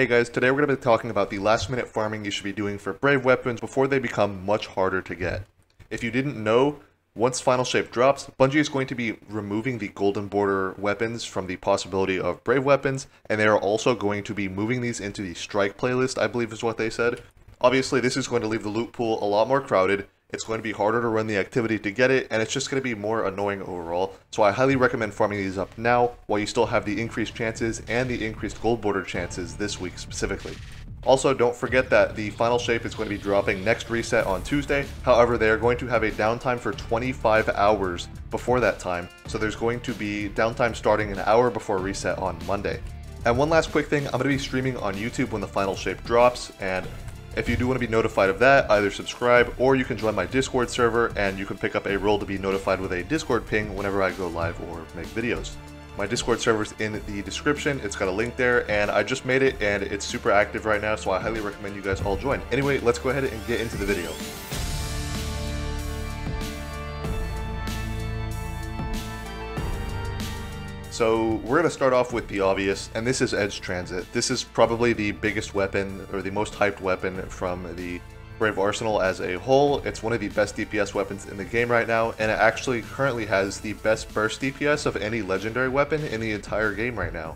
Hey guys, today we're going to be talking about the last minute farming you should be doing for Brave weapons before they become much harder to get. If you didn't know, once Final Shape drops, Bungie is going to be removing the Golden Border weapons from the possibility of Brave weapons, and they are also going to be moving these into the Strike playlist, I believe is what they said. Obviously, this is going to leave the loot pool a lot more crowded, it's going to be harder to run the activity to get it, and it's just going to be more annoying overall. So I highly recommend farming these up now, while you still have the increased chances and the increased gold border chances this week specifically. Also, don't forget that the final shape is going to be dropping next reset on Tuesday. However, they are going to have a downtime for 25 hours before that time, so there's going to be downtime starting an hour before reset on Monday. And one last quick thing, I'm going to be streaming on YouTube when the final shape drops, and if you do want to be notified of that, either subscribe or you can join my Discord server and you can pick up a role to be notified with a Discord ping whenever I go live or make videos. My Discord server is in the description, it's got a link there, and I just made it and it's super active right now, so I highly recommend you guys all join. Anyway, let's go ahead and get into the video. So we're going to start off with the obvious, and this is Edge Transit. This is probably the biggest weapon, or the most hyped weapon from the Brave Arsenal as a whole. It's one of the best DPS weapons in the game right now, and it actually currently has the best burst DPS of any legendary weapon in the entire game right now.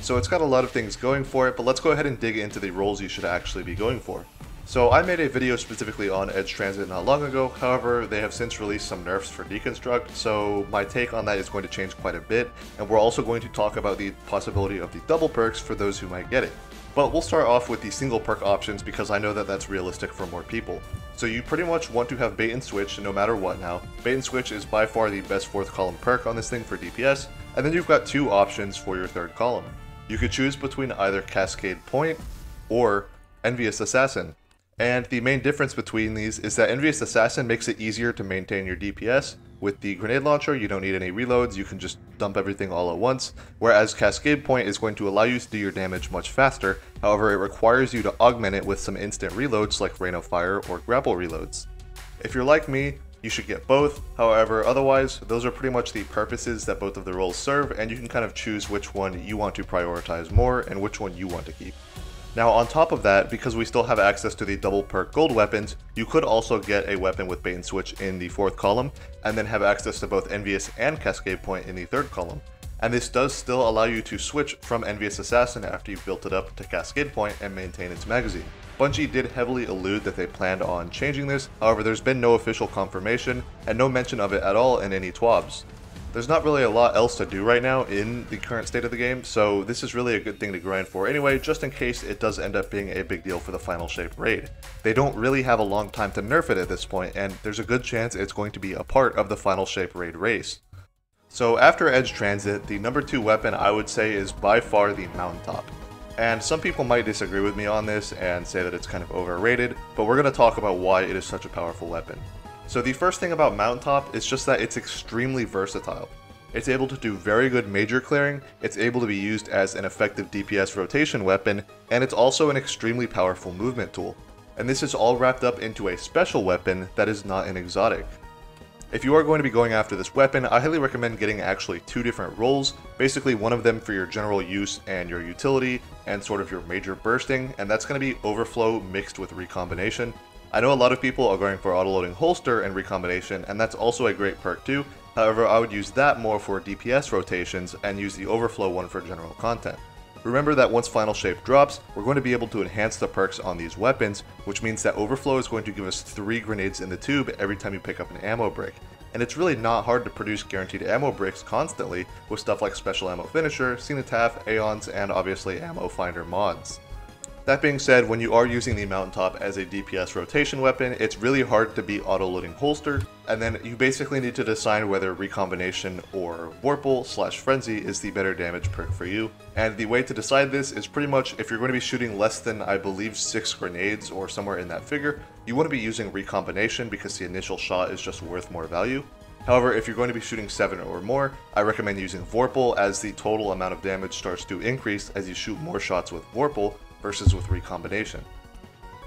So it's got a lot of things going for it, but let's go ahead and dig into the rolls you should actually be going for. So I made a video specifically on Edge Transit not long ago, however they have since released some nerfs for Deconstruct, so my take on that is going to change quite a bit, and we're also going to talk about the possibility of the double perks for those who might get it. But we'll start off with the single perk options because I know that that's realistic for more people. So you pretty much want to have bait and switch no matter what now. Bait and switch is by far the best fourth column perk on this thing for DPS, and then you've got two options for your third column. You could choose between either Cascade Point or Envious Assassin. And the main difference between these is that Envious Assassin makes it easier to maintain your DPS. With the grenade launcher, you don't need any reloads, you can just dump everything all at once, whereas Cascade Point is going to allow you to do your damage much faster, however it requires you to augment it with some instant reloads like Rain of Fire or Grapple reloads. If you're like me, you should get both, however otherwise, those are pretty much the purposes that both of the rolls serve, and you can kind of choose which one you want to prioritize more and which one you want to keep. Now on top of that, because we still have access to the double perk gold weapons, you could also get a weapon with and switch in the fourth column, and then have access to both Envious and Cascade Point in the third column. And this does still allow you to switch from Envious Assassin after you've built it up to Cascade Point and maintain its magazine. Bungie did heavily allude that they planned on changing this, however there's been no official confirmation, and no mention of it at all in any TWABs there's not really a lot else to do right now in the current state of the game, so this is really a good thing to grind for anyway, just in case it does end up being a big deal for the Final Shape raid. They don't really have a long time to nerf it at this point, and there's a good chance it's going to be a part of the Final Shape raid race. So after Edge Transit, the number 2 weapon I would say is by far the Mountaintop. And some people might disagree with me on this and say that it's kind of overrated, but we're going to talk about why it is such a powerful weapon. So the first thing about Mountaintop is just that it's extremely versatile. It's able to do very good major clearing, it's able to be used as an effective DPS rotation weapon, and it's also an extremely powerful movement tool. And this is all wrapped up into a special weapon that is not an exotic. If you are going to be going after this weapon, I highly recommend getting actually two different rolls, basically one of them for your general use and your utility, and sort of your major bursting, and that's going to be Overflow mixed with Recombination, I know a lot of people are going for autoloading holster and recombination, and that's also a great perk too, however I would use that more for DPS rotations and use the overflow one for general content. Remember that once Final Shape drops, we're going to be able to enhance the perks on these weapons, which means that Overflow is going to give us 3 grenades in the tube every time you pick up an ammo brick. And it's really not hard to produce guaranteed ammo bricks constantly with stuff like Special Ammo Finisher, Cenotaph, Aeons, and obviously Ammo Finder mods. That being said, when you are using the Mountaintop as a DPS rotation weapon, it's really hard to beat auto-loading holster, and then you basically need to decide whether Recombination or Vorpal slash Frenzy is the better damage perk for you. And the way to decide this is pretty much if you're going to be shooting less than, I believe, 6 grenades or somewhere in that figure, you want to be using Recombination because the initial shot is just worth more value. However, if you're going to be shooting 7 or more, I recommend using Vorpal as the total amount of damage starts to increase as you shoot more shots with Vorpal, versus with recombination.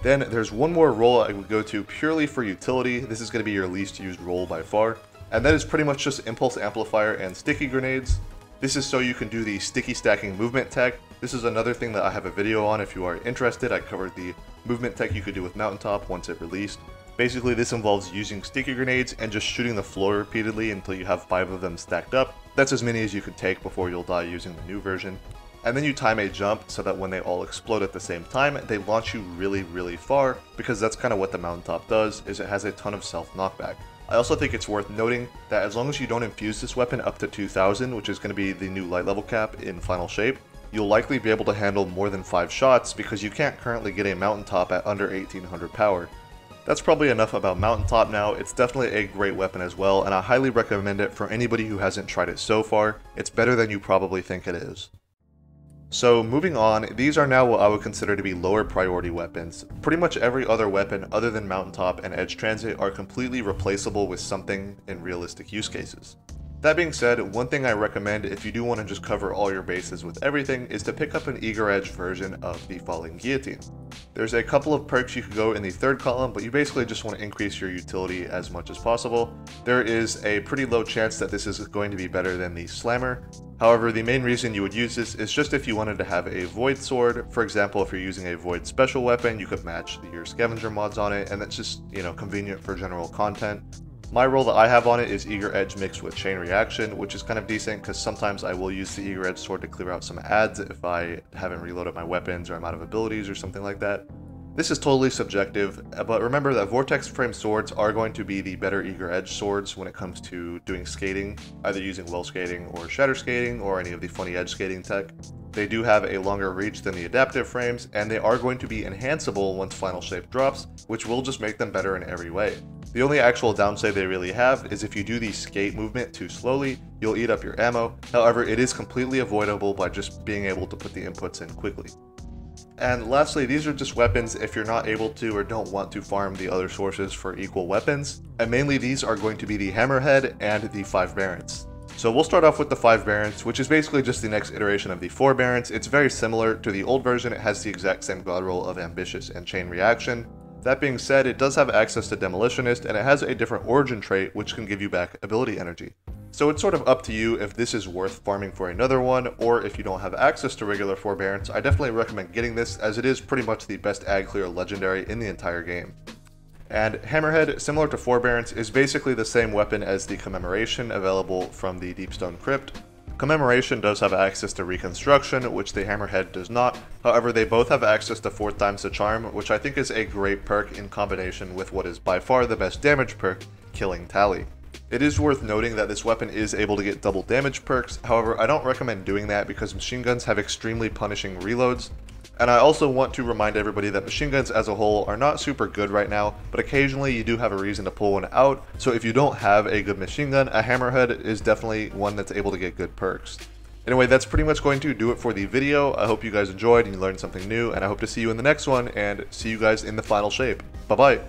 Then there's one more roll I would go to purely for utility. This is going to be your least used roll by far. And that is pretty much just Impulse Amplifier and Sticky Grenades. This is so you can do the sticky stacking movement tech, This is another thing that I have a video on if you are interested. I covered the movement tech you could do with Mountaintop once it released. Basically, this involves using sticky grenades and just shooting the floor repeatedly until you have 5 of them stacked up. That's as many as you can take before you'll die using the new version. And then you time a jump so that when they all explode at the same time, they launch you really, really far, because that's kind of what the Mountaintop does, is it has a ton of self knockback. I also think it's worth noting that as long as you don't infuse this weapon up to 2000, which is going to be the new light level cap in Final Shape, you'll likely be able to handle more than 5 shots because you can't currently get a Mountaintop at under 1800 power. That's probably enough about Mountaintop now, it's definitely a great weapon as well, and I highly recommend it for anybody who hasn't tried it so far, it's better than you probably think it is. So moving on, these are now what I would consider to be lower priority weapons. Pretty much every other weapon other than Mountaintop and Edge Transit are completely replaceable with something in realistic use cases. That being said, one thing I recommend if you do want to just cover all your bases with everything is to pick up an Eager Edge version of the Falling Guillotine. There's a couple of perks you could go in the third column, but you basically just want to increase your utility as much as possible. There is a pretty low chance that this is going to be better than the Slammer. However, the main reason you would use this is just if you wanted to have a Void Sword. For example, if you're using a Void special weapon, you could match your Scavenger mods on it, and that's just, you know, convenient for general content. My roll that I have on it is Eager Edge mixed with Chain Reaction, which is kind of decent because sometimes I will use the Eager Edge sword to clear out some ads if I haven't reloaded my weapons or I'm out of abilities or something like that. This is totally subjective, uh, but remember that Vortex frame swords are going to be the better Eager Edge swords when it comes to doing skating, either using well skating or shatter skating or any of the funny edge skating tech. They do have a longer reach than the adaptive frames, and they are going to be enhanceable once Final Shape drops, which will just make them better in every way. The only actual downside they really have is if you do the skate movement too slowly, you'll eat up your ammo, however it is completely avoidable by just being able to put the inputs in quickly. And lastly, these are just weapons if you're not able to or don't want to farm the other sources for equal weapons, and mainly these are going to be the Hammerhead and the Forbearance. So we'll start off with the Forbearance, which is basically just the next iteration of the Forbearance. It's very similar to the old version, it has the exact same god roll of Ambitious and Chain Reaction. That being said, it does have access to Demolitionist, and it has a different origin trait which can give you back ability energy. So it's sort of up to you if this is worth farming for another one, or if you don't have access to regular forbearance, I definitely recommend getting this as it is pretty much the best ag clear legendary in the entire game. And Hammerhead, similar to Forbearance, is basically the same weapon as the Commemoration available from the Deepstone Crypt. Commemoration does have access to Reconstruction, which the Hammerhead does not. However, they both have access to Fourth Time's the Charm, which I think is a great perk in combination with what is by far the best damage perk, Killing Tally. It is worth noting that this weapon is able to get double damage perks, however I don't recommend doing that because machine guns have extremely punishing reloads, and I also want to remind everybody that machine guns as a whole are not super good right now, but occasionally you do have a reason to pull one out, so if you don't have a good machine gun, a hammerhead is definitely one that's able to get good perks. Anyway, that's pretty much going to do it for the video. I hope you guys enjoyed and you learned something new, and I hope to see you in the next one, and see you guys in the final shape. Bye-bye!